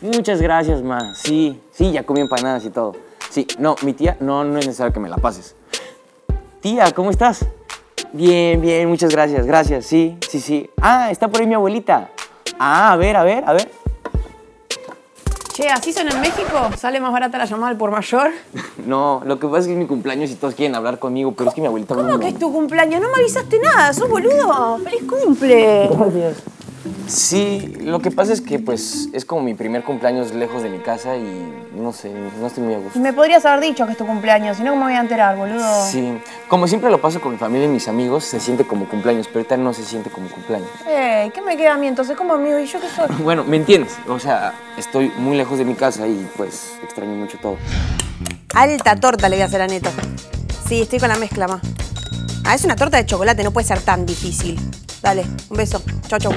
Muchas gracias, ma. Sí, sí, ya comí empanadas y todo. Sí, no, mi tía, no, no es necesario que me la pases. Tía, ¿cómo estás? Bien, bien, muchas gracias, gracias. Sí, sí, sí. Ah, está por ahí mi abuelita. Ah, a ver, a ver, a ver. Che, ¿así son en México? ¿Sale más barata la llamada al por mayor? No, lo que pasa es que es mi cumpleaños y todos quieren hablar conmigo, pero es que mi abuelita ¿Cómo no... que es tu cumpleaños? No me avisaste nada, sos boludo. ¡Feliz cumple! Gracias. Sí, lo que pasa es que pues es como mi primer cumpleaños lejos de mi casa y no sé, no estoy muy a gusto. Me podrías haber dicho que es tu cumpleaños, si no, ¿cómo me voy a enterar, boludo? Sí, como siempre lo paso con mi familia y mis amigos, se siente como cumpleaños, pero ahorita no se siente como cumpleaños. Ey, ¿qué me queda a mí entonces como amigo? ¿Y yo qué soy? Bueno, ¿me entiendes? O sea, estoy muy lejos de mi casa y pues extraño mucho todo. Alta torta le voy a hacer a Neto. Sí, estoy con la mezcla, ma. Ah, es una torta de chocolate, no puede ser tan difícil. Dale, un beso. Chau, chau.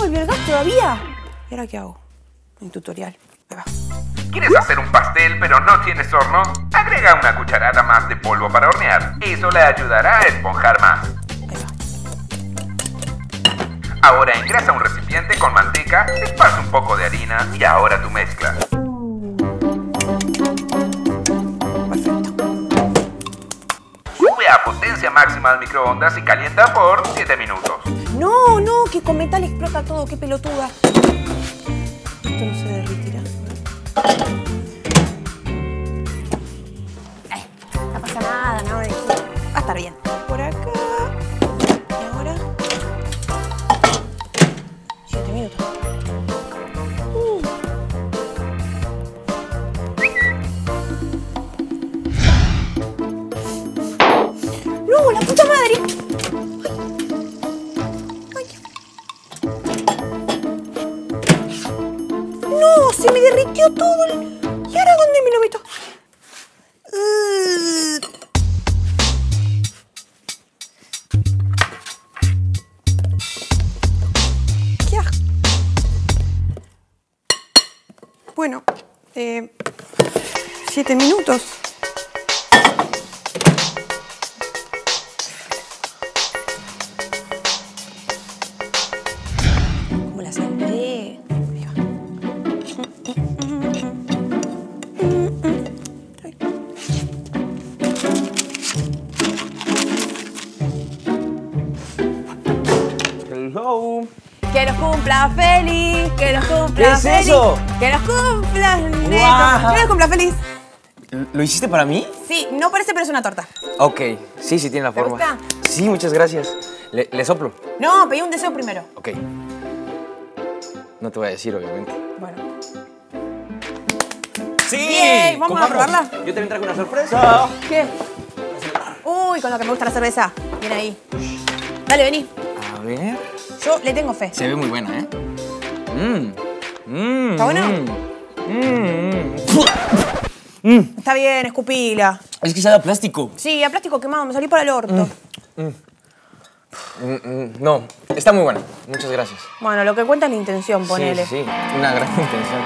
Volvió el gas todavía? ¿Y ahora qué hago? Mi tutorial. Ahí va. ¿Quieres hacer un pastel pero no tienes horno? Agrega una cucharada más de polvo para hornear. Eso le ayudará a esponjar más. Ahí va. Ahora engrasa un recipiente con manteca, esparce un poco de harina y ahora tu mezcla. Perfecto. Sube a potencia máxima al microondas y calienta por 7 minutos. Que con metal explota todo, qué pelotuda. Esto no se derritirá. ¡Se me derritió todo! el- ¿Y ahora dónde me lo meto? Uh. Bueno, eh, siete minutos. Hello. Que los cumpla feliz, que los cumpla ¿Qué es feliz. eso? Que los cumpla. Guau. Que los cumpla feliz. ¿Lo hiciste para mí? Sí, no parece, pero es una torta. Ok, sí, sí tiene la ¿Te forma. gusta? Sí, muchas gracias. Le, le soplo. No, pedí un deseo primero. Ok. No te voy a decir, obviamente. Bueno. ¡Sí! Bien, ¿vamos a probarla? Yo también traje una sorpresa. ¿Qué? Uy, con lo que me gusta la cerveza. Viene ahí. Dale, vení. A ver. Yo le tengo fe. Se ve muy buena, ¿eh? Mmm. Mmm. ¿Está bueno? Mmm. Está bien, escupila. Es que sabe a plástico. Sí, a plástico quemado, me salí para el orto. Mm, mm, no, está muy buena. Muchas gracias. Bueno, lo que cuenta es la intención, ponele. Sí, sí. Una gran intención.